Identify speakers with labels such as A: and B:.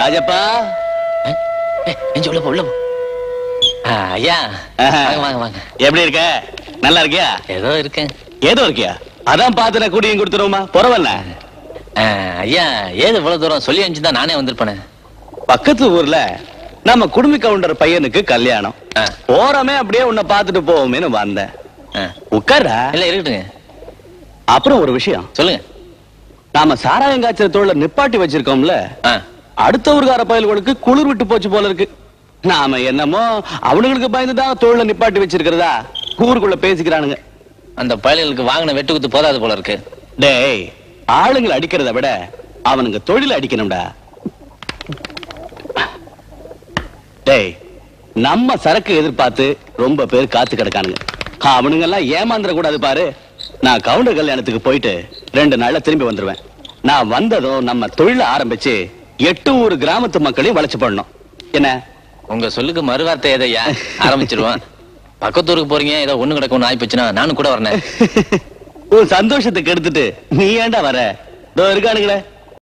A: ராஜப்பா.
B: நெஞ்சு உள்ள போ உள்ள போ. ஐயா. வாங்க வாங்க வாங்க.
A: எப்படி இருக்க? நல்லா இருக்கியா?
B: ஏதோ இருக்கேன்.
A: ஏதோ இருக்கியா? அதான் பாத்து நான் குடியும் கொடுத்துருவோமா பரவாயில்ல
B: ஐயா ஏது இவ்வளவு தூரம் சொல்லி அனுப்பிச்சுதான் நானே வந்திருப்பேனே?
A: பக்கத்து ஊர்ல நம்ம குடுமி கவுண்டர் பையனுக்கு கல்யாணம். போறமே அப்படியே உன்னை பாத்துட்டு போவோமேனு வந்தேன். உட்காரா
B: இல்ல இருக்கட்டுங்க.
A: அப்புறம் ஒரு விஷயம்.
B: சொல்லுங்க.
A: நாம சாராயம் காய்ச்சற தொழில நிப்பாட்டி வச்சிருக்கோம்ல. அடுத்த ஊர்கார பயல்களுக்கு குளிர் விட்டு போச்சு போல இருக்கு. நாம என்னமோ அவனுங்களுக்கு பயந்துதான் தொழில நிப்பாட்டி வச்சிருக்கிறதா? ஊருக்குள்ள பேசிக்கிறானுங்க.
B: அந்த பயல்களுக்கு வாங்கின வெட்டு குத்து போதாது போல இருக்கு.
A: டேய் ஆளுங்களை அடிக்கிறத விட அவனுங்க தொழில அடிக்கணும்டா. டேய் நம்ம சரக்கு எதிர்பார்த்து ரொம்ப பேர் காத்து கிடக்கானுங்க. அவனுங்க எல்லாம் ஏமாந்துட கூடாது பாரு. நான் கவுண்டர் கல்யாணத்துக்கு போயிட்டு ரெண்டு நாள்ல திரும்பி வந்துருவேன். நான் வந்ததும் நம்ம தொழில ஆரம்பிச்சு எட்டு ஊர் கிராமத்து மக்களையும் வளைச்சு போடணும் என்ன?
B: உங்க சொல்லுக்கு மறுவார்த்தை ஏதையா ஆரம்பிச்சிருவான் பக்கத்தூருக்கு போறீங்க ஏதோ ஒண்ணு கிடக்க ஒண்ணு ஆயிப்போச்சுன்னா நானும் கூட வரேன்.
A: உன் சந்தோஷத்தை கெடுத்துட்டு நீ ஏன்டா வர? இதோ இருக்கானுங்களே.